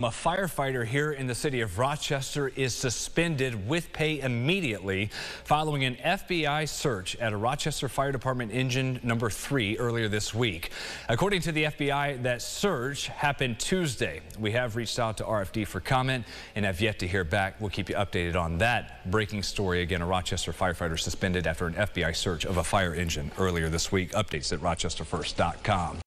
A firefighter here in the city of Rochester is suspended with pay immediately following an FBI search at a Rochester Fire Department engine number three earlier this week. According to the FBI, that search happened Tuesday. We have reached out to RFD for comment and have yet to hear back. We'll keep you updated on that breaking story. Again, a Rochester firefighter suspended after an FBI search of a fire engine earlier this week. Updates at rochesterfirst.com.